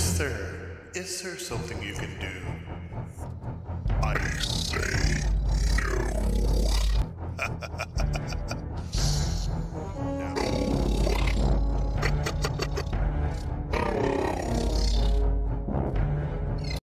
Is there is there something you can do?